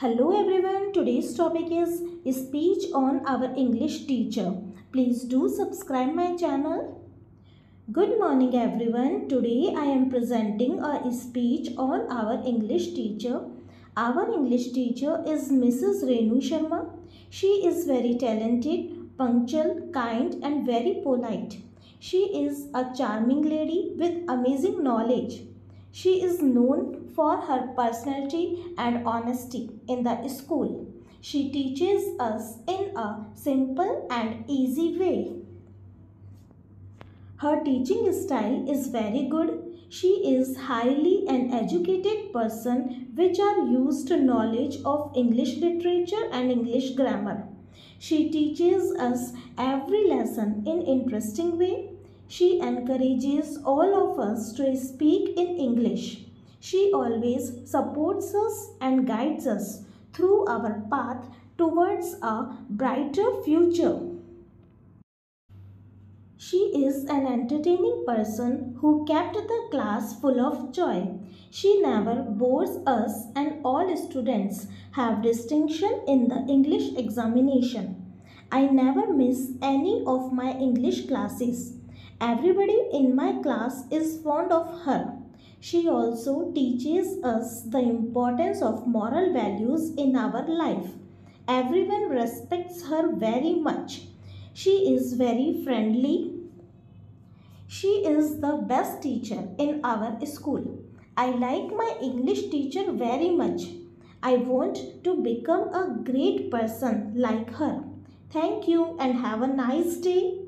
Hello everyone, today's topic is speech on our English teacher. Please do subscribe my channel. Good morning everyone. Today I am presenting a speech on our English teacher. Our English teacher is Mrs. Renu Sharma. She is very talented, punctual, kind and very polite. She is a charming lady with amazing knowledge. She is known for her personality and honesty in the school. She teaches us in a simple and easy way. Her teaching style is very good. She is highly an educated person which are used knowledge of English literature and English grammar. She teaches us every lesson in interesting way she encourages all of us to speak in English. She always supports us and guides us through our path towards a brighter future. She is an entertaining person who kept the class full of joy. She never bores us and all students have distinction in the English examination. I never miss any of my English classes. Everybody in my class is fond of her. She also teaches us the importance of moral values in our life. Everyone respects her very much. She is very friendly. She is the best teacher in our school. I like my English teacher very much. I want to become a great person like her. Thank you and have a nice day.